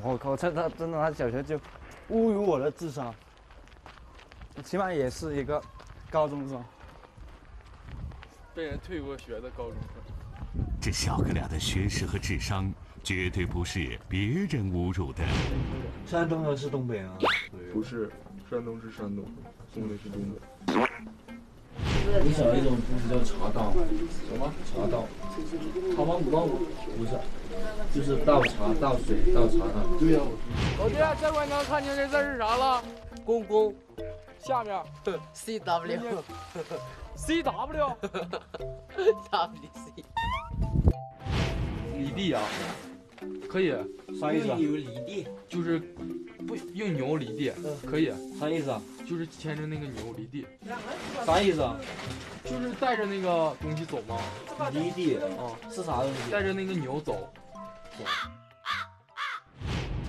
我靠，这他真的他小学就侮辱我的智商，起码也是一个高中生。被人退过学的高中生。这小哥俩的学识和智商，绝对不是别人侮辱的。山东的是东北啊？不是，山东是山东，东北是东北。你想一种东西叫茶道，什么茶道？茶王古道吗？不是，就是倒茶、倒水、倒茶的。对呀、老弟，这回能看清这字是啥了？公公下面 C W C W。W C，你弟啊，可以，啥意思就是不用牛犁地，可以，啥意思啊？就是牵着那个牛犁地，啥意思啊？就是带着那个东西走吗？犁地啊，是啥东西？带着那个牛走。走。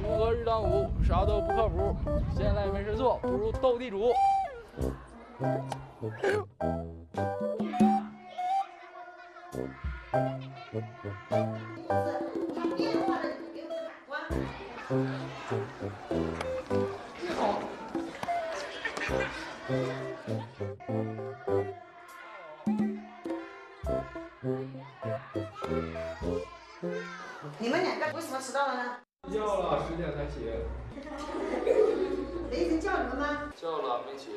锄禾日当午，啥都不靠谱。现在没事做，不如斗地主。你们两个为什么迟到了呢？叫了，十点才起。没人叫你们吗？叫了，没起。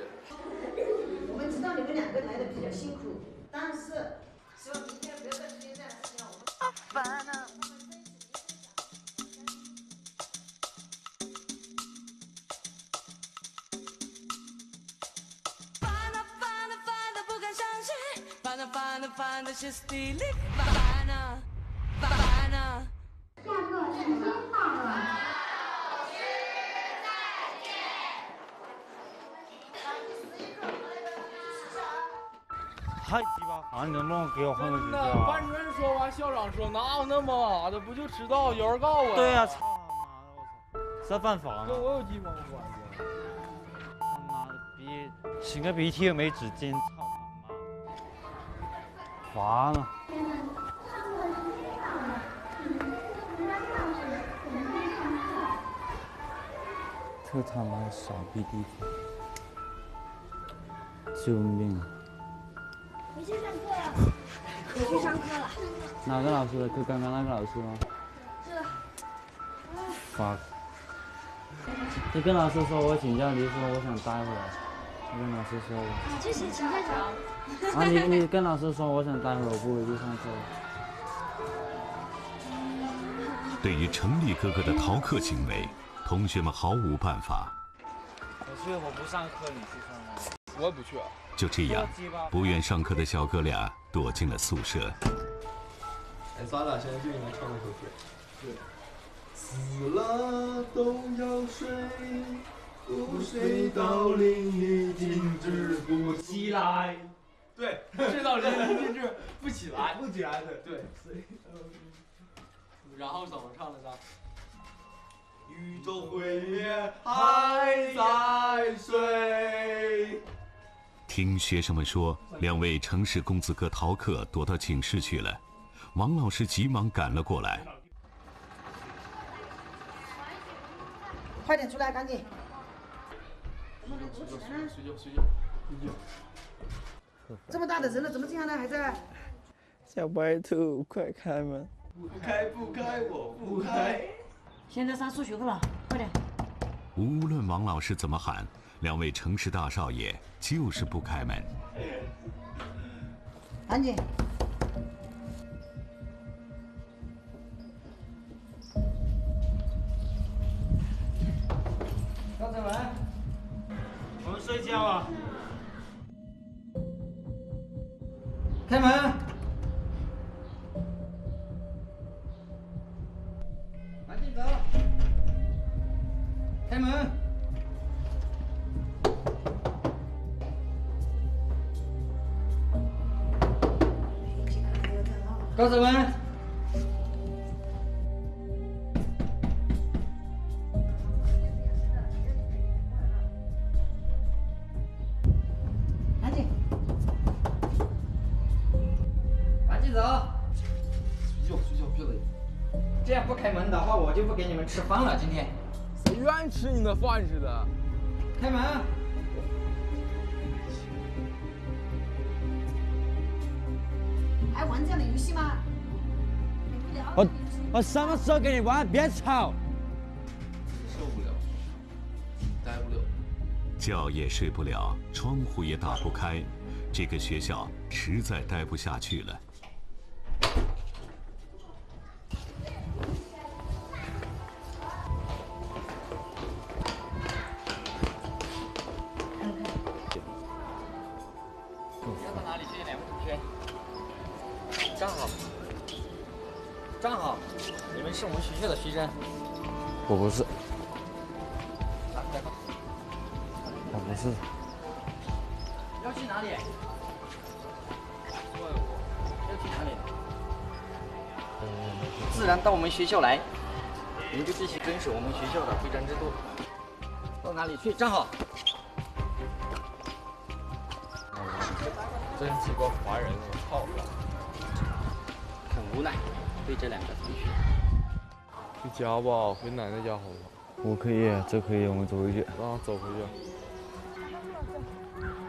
我们知道你们两个来的比较辛苦，但是希望明天不要再出现这样的事情了。我们好烦啊！信，烦啊烦啊烦的歇斯底里，烦啊烦啊。太鸡巴烦，你能不能给我换个？班主任说完，校长说哪有那么麻的，不就迟到？有人告我。对呀、操他妈的，我操！这犯法呢跟？我有鸡毛关系？他妈的逼，擤个鼻涕又没纸巾，操他妈！烦啊！这他妈的傻逼地方！救命啊！回去上课了，回去上课了。哪个老师的课？刚刚那个老师吗？这 fuck！你跟老师说我请假，你就说我想待会儿。你跟老师说我。你去写请假条。啊，你你跟老师说我想待会儿，我不回去上课。对于程立哥哥的逃课行为，同学们毫无办法。我去，我不上课，你去上吗？我也不去。就这样，不愿上课的小哥俩躲进了宿舍。哎，咱俩现在就应该唱那首歌。对。死了都要睡，不睡到淋漓尽致不起来。对，睡到淋漓尽致不起来。不起来的。对。然后怎么唱来着？宇宙毁灭还在睡。听学生们说，两位城市公子哥逃课躲到寝室去了，王老师急忙赶了过来。快点出来，赶紧！睡觉睡觉睡觉。这么大的人了，怎么这样呢？还在？小白兔，快开门！不开不开，我不开。现在上数学课了，快点！无论王老师怎么喊，两位城市大少爷就是不开门。安静！刚才门，睡觉啊！开门！赶紧走！开门！高手们，走！睡觉睡觉，别累。这样不开门的话，我就不给你们吃饭了。今天谁愿意吃你的饭似的？开门。还玩这样的游戏吗？我我什么时候跟你玩？别吵！受不了，待不了。觉也睡不了，窗户也打不开，这个学校实在待不下去了。站好，你们是我们学校的学生。我不是。我不是。要去哪里？要去哪里？自然到我们学校来，你们就必须遵守我们学校的规章制度。到哪里去？站好。真几个华人，我操！很无奈，对这两个同学。回家吧，回奶奶家好不好？我可以，这可以，我们走回去。啊，走回去。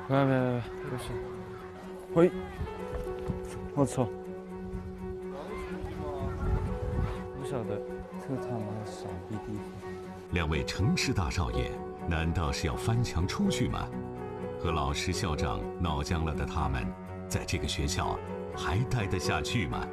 别别别，不行。回。我操！不晓得，这他妈傻逼地方。两位城市大少爷，难道是要翻墙出去吗？和老师、校长闹僵了的他们，在这个学校还待得下去吗？